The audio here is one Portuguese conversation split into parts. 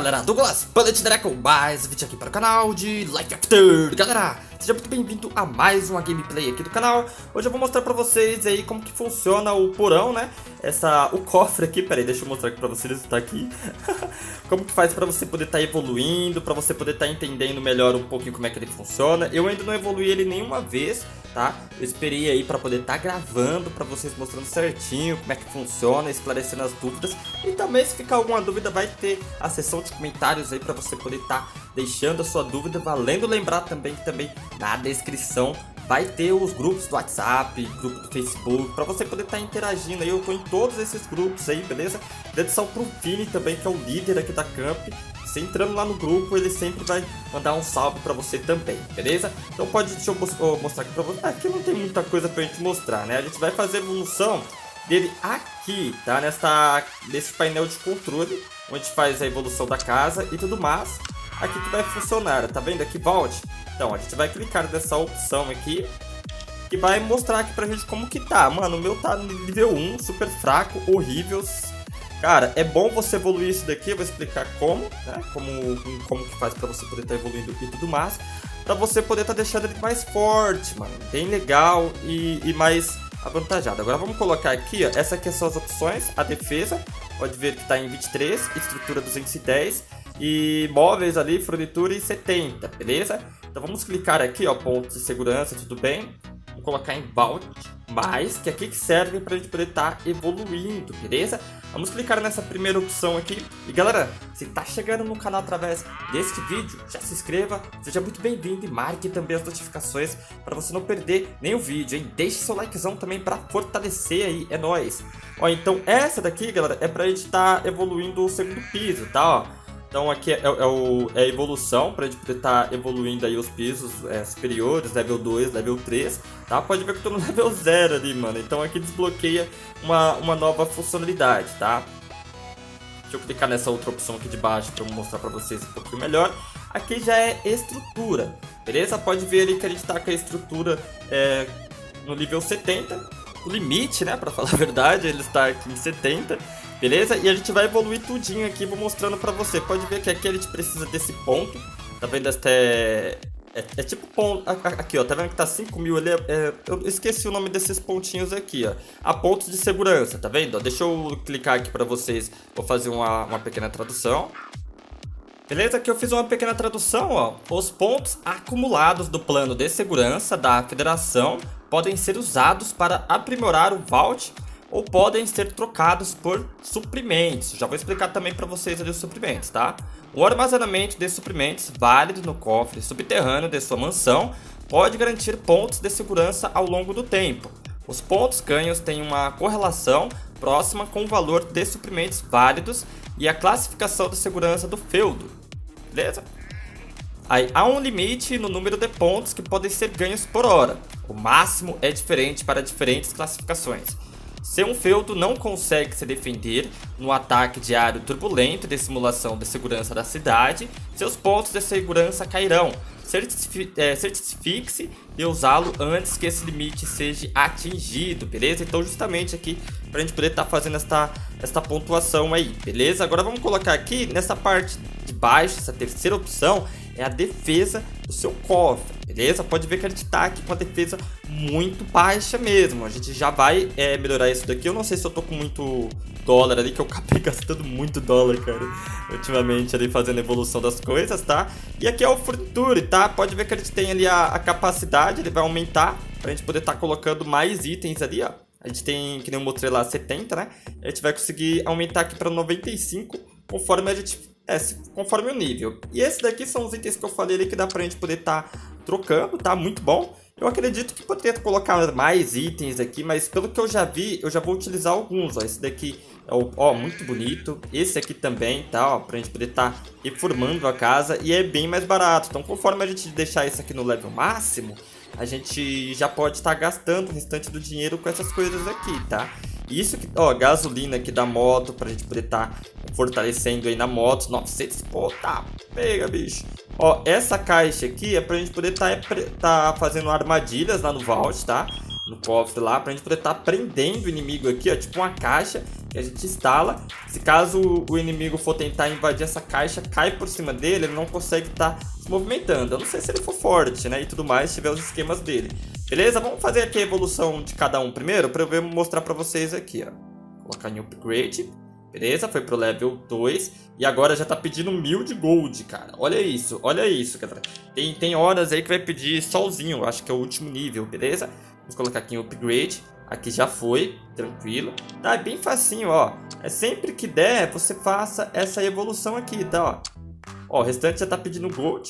galera, Douglas Bullet Dragon, mais um vídeo aqui para o canal de Life After. Galera, seja muito bem-vindo a mais uma gameplay aqui do canal. Hoje eu vou mostrar pra vocês aí como que funciona o porão, né? Essa, o cofre aqui, peraí, deixa eu mostrar aqui pra vocês, tá aqui. Como que faz pra você poder estar tá evoluindo, pra você poder estar tá entendendo melhor um pouquinho como é que ele funciona. Eu ainda não evolui ele nenhuma vez, tá? Eu esperei aí pra poder estar tá gravando pra vocês mostrando certinho como é que funciona, esclarecendo as dúvidas E também se ficar alguma dúvida vai ter a seção de comentários aí pra você poder estar tá deixando a sua dúvida Valendo lembrar também que também na descrição vai ter os grupos do WhatsApp, grupo do Facebook, para você poder estar tá interagindo aí. Eu tô em todos esses grupos aí, beleza? Atenção pro Vini também, que é o líder aqui da Camp. Você entrando lá no grupo, ele sempre vai mandar um salve para você também, beleza? Então pode, deixa eu mostrar aqui pra você. Aqui não tem muita coisa pra gente mostrar, né? A gente vai fazer evolução dele aqui, tá? Nessa, nesse painel de controle, onde faz a evolução da casa e tudo mais. Aqui que vai funcionar, tá vendo? Aqui, volte. Então, a gente vai clicar nessa opção aqui, que vai mostrar aqui pra gente como que tá. Mano, o meu tá nível 1, super fraco, horrível. Cara, é bom você evoluir isso daqui, eu vou explicar como, né? Como, como que faz pra você poder estar tá evoluindo e tudo mais. Pra você poder estar tá deixando ele mais forte, mano. Bem legal e, e mais avantajado. Agora vamos colocar aqui, ó. Essa aqui são as opções. A defesa, pode ver que tá em 23, estrutura 210 e móveis ali, furnitura em 70, beleza? Então vamos clicar aqui, ó, pontos de segurança, tudo bem? Vou colocar em Vault mais, que é aqui que serve para a gente poder estar tá evoluindo, beleza? Vamos clicar nessa primeira opção aqui. E galera, se tá chegando no canal através deste vídeo, já se inscreva, seja muito bem-vindo e marque também as notificações para você não perder nenhum vídeo, hein? Deixe seu likezão também para fortalecer aí, é nóis! Ó, então essa daqui, galera, é para a gente tá evoluindo o segundo piso, tá? Ó, então aqui é, é, o, é a evolução, para a gente estar tá evoluindo aí os pisos é, superiores, level 2, level 3, tá? Pode ver que eu tô no level 0 ali, mano. Então aqui desbloqueia uma, uma nova funcionalidade, tá? Deixa eu clicar nessa outra opção aqui de baixo para mostrar para vocês um pouquinho melhor. Aqui já é estrutura, beleza? Pode ver ali que a gente tá com a estrutura é, no nível 70. O limite, né, para falar a verdade, ele está aqui em 70. Beleza? E a gente vai evoluir tudinho aqui, vou mostrando pra você. Pode ver que aqui a gente precisa desse ponto. Tá vendo? Até... É, é tipo ponto... Aqui, ó. Tá vendo que tá 5 mil ali? É, eu esqueci o nome desses pontinhos aqui, ó. A pontos de segurança, tá vendo? Deixa eu clicar aqui pra vocês. Vou fazer uma, uma pequena tradução. Beleza? Aqui eu fiz uma pequena tradução, ó. Os pontos acumulados do plano de segurança da federação podem ser usados para aprimorar o Vault ou podem ser trocados por suprimentos. Já vou explicar também para vocês ali os suprimentos, tá? O armazenamento de suprimentos válido no cofre subterrâneo de sua mansão pode garantir pontos de segurança ao longo do tempo. Os pontos ganhos têm uma correlação próxima com o valor de suprimentos válidos e a classificação de segurança do feudo. Beleza? Aí, há um limite no número de pontos que podem ser ganhos por hora. O máximo é diferente para diferentes classificações. Se um feudo não consegue se defender no ataque diário turbulento de simulação de segurança da cidade, seus pontos de segurança cairão. É, certifique-se de usá-lo antes que esse limite seja atingido, beleza? Então justamente aqui para a gente poder estar tá fazendo esta, esta pontuação aí, beleza? Agora vamos colocar aqui nessa parte de baixo, essa terceira opção, é a defesa do seu cofre, beleza? Pode ver que a gente tá aqui com a defesa muito baixa mesmo. A gente já vai é, melhorar isso daqui. Eu não sei se eu tô com muito dólar ali, que eu acabei gastando muito dólar, cara, ultimamente ali fazendo a evolução das coisas, tá? E aqui é o Fortune, tá? Pode ver que a gente tem ali a, a capacidade, ele vai aumentar pra gente poder estar tá colocando mais itens ali, ó. A gente tem, que nem eu mostrei lá, 70, né? A gente vai conseguir aumentar aqui para 95, conforme a gente é, conforme o nível. E esses daqui são os itens que eu falei ali que dá pra gente poder estar tá trocando, tá? Muito bom. Eu acredito que poderia colocar mais itens aqui, mas pelo que eu já vi, eu já vou utilizar alguns, ó. Esse daqui é o, ó, muito bonito. Esse aqui também, tá? Ó, pra gente poder estar tá reformando a casa e é bem mais barato. Então, conforme a gente deixar esse aqui no level máximo, a gente já pode estar tá gastando o restante do dinheiro com essas coisas aqui, tá? Isso que, ó, gasolina aqui da moto pra gente poder estar tá fortalecendo aí na moto. 900, pô, tá, pega, bicho. Ó, essa caixa aqui é pra gente poder estar tá, tá fazendo armadilhas lá no Vault, tá? No cofre lá, pra gente poder estar tá prendendo o inimigo aqui, ó, tipo uma caixa que a gente instala. Se caso o inimigo for tentar invadir essa caixa, cai por cima dele, ele não consegue estar tá se movimentando. Eu não sei se ele for forte, né, e tudo mais, se tiver os esquemas dele. Beleza? Vamos fazer aqui a evolução de cada um primeiro, pra eu mostrar pra vocês aqui, ó. Colocar em upgrade. Beleza? Foi pro level 2. E agora já tá pedindo mil de gold, cara. Olha isso, olha isso, cara. Tem, tem horas aí que vai pedir solzinho. Acho que é o último nível, beleza? Vamos colocar aqui em upgrade. Aqui já foi, tranquilo. Tá, é bem facinho, ó. É sempre que der, você faça essa evolução aqui, tá, ó. Ó, o restante já tá pedindo gold.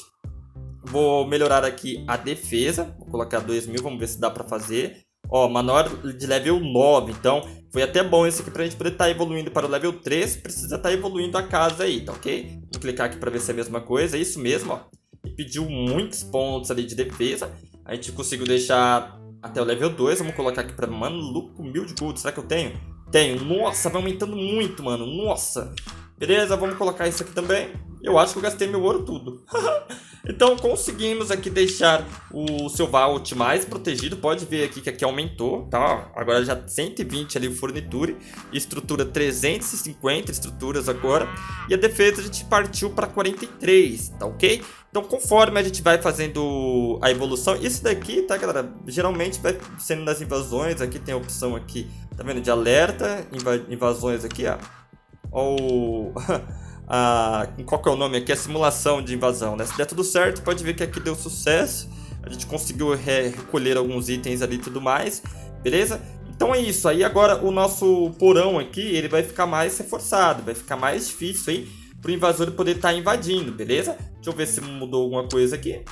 Vou melhorar aqui a defesa. Vou colocar 2 mil, vamos ver se dá pra fazer. Ó, Manor de level 9, então foi até bom esse aqui pra gente poder estar tá evoluindo para o level 3. Precisa estar tá evoluindo a casa aí, tá ok? Vou clicar aqui pra ver se é a mesma coisa, é isso mesmo, ó. E pediu muitos pontos ali de defesa. A gente conseguiu deixar até o level 2, vamos colocar aqui pra... Mano, louco, mil de gold, será que eu tenho? Tenho, nossa, vai aumentando muito, mano, nossa. Beleza, vamos colocar isso aqui também. Eu acho que eu gastei meu ouro tudo. então conseguimos aqui deixar o seu vault mais protegido. Pode ver aqui que aqui aumentou, tá? Agora já 120 ali o forniture. Estrutura 350 estruturas agora. E a defesa a gente partiu para 43, tá ok? Então conforme a gente vai fazendo a evolução, isso daqui, tá galera? Geralmente vai sendo nas invasões, aqui tem a opção aqui, tá vendo? De alerta, invasões aqui, ó. Ou... a, qual que é o nome aqui? A simulação de invasão, né? Se der tudo certo, pode ver que aqui deu sucesso. A gente conseguiu re recolher alguns itens ali e tudo mais, beleza? Então é isso, aí agora o nosso porão aqui, ele vai ficar mais reforçado, vai ficar mais difícil aí pro invasor poder estar tá invadindo, beleza? Deixa eu ver se mudou alguma coisa aqui.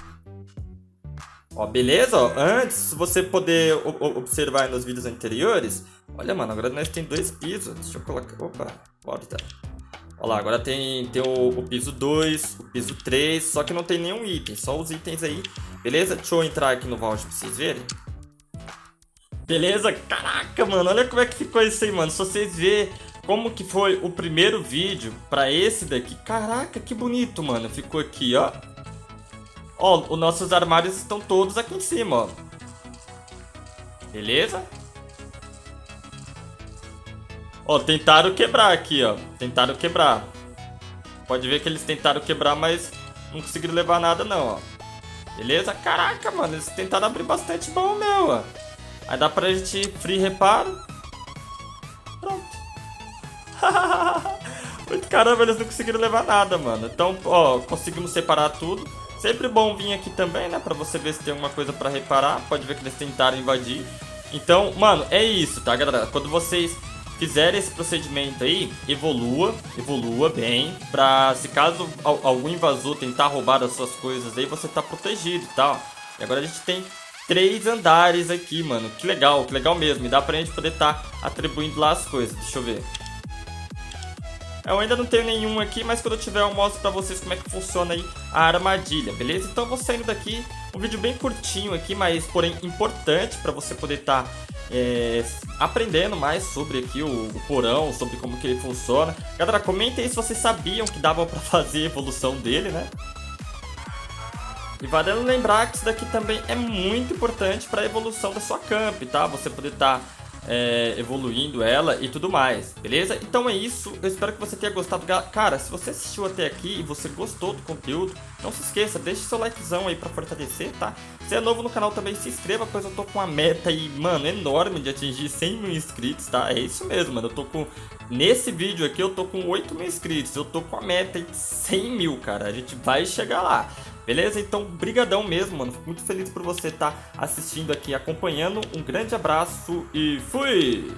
Ó, beleza? Ó, antes, você poder observar nos vídeos anteriores, olha, mano, agora nós tem dois pisos. Deixa eu colocar, opa, pode tá. Olha lá, agora tem, tem o, o piso 2, o piso 3, só que não tem nenhum item, só os itens aí. Beleza? Deixa eu entrar aqui no vault pra vocês verem. Beleza? Caraca, mano, olha como é que ficou isso aí, mano. Se vocês verem como que foi o primeiro vídeo pra esse daqui. Caraca, que bonito, mano. Ficou aqui, ó. Ó, os nossos armários estão todos aqui em cima, ó. Beleza? Ó, tentaram quebrar aqui, ó. Tentaram quebrar. Pode ver que eles tentaram quebrar, mas não conseguiram levar nada não, ó. Beleza? Caraca, mano, eles tentaram abrir bastante bom, meu, ó. Aí dá pra gente free reparo. Caramba, eles não conseguiram levar nada, mano. Então, ó, conseguimos separar tudo. Sempre bom vir aqui também, né? Pra você ver se tem alguma coisa pra reparar. Pode ver que eles tentaram invadir. Então, mano, é isso, tá, galera? Quando vocês fizer esse procedimento aí, evolua, evolua bem, pra se caso algum invasor tentar roubar as suas coisas aí, você tá protegido tal. E agora a gente tem três andares aqui, mano. Que legal, que legal mesmo. E dá pra gente poder estar tá atribuindo lá as coisas. Deixa eu ver. Eu ainda não tenho nenhum aqui, mas quando eu tiver eu mostro pra vocês como é que funciona aí a armadilha, beleza? Então eu vou saindo daqui, um vídeo bem curtinho aqui, mas porém importante pra você poder estar tá, é, aprendendo mais sobre aqui o, o, porão, sobre como que ele funciona. Galera, comentem aí se vocês sabiam que dava pra fazer a evolução dele, né? E vale lembrar que isso daqui também é muito importante para a evolução da sua camp, tá? Você poder estar tá é, evoluindo ela e tudo mais, beleza? Então é isso, eu espero que você tenha gostado. Cara, se você assistiu até aqui e você gostou do conteúdo, não se esqueça, deixe seu likezão aí pra fortalecer, tá? Se é novo no canal também, se inscreva, pois eu tô com uma meta aí, mano, enorme de atingir 100 mil inscritos, tá? É isso mesmo, mano, eu tô com... Nesse vídeo aqui eu tô com 8 mil inscritos, eu tô com a meta de 100 mil, cara, a gente vai chegar lá. Beleza? Então, brigadão mesmo, mano. Fico muito feliz por você estar tá assistindo aqui, acompanhando. Um grande abraço e fui!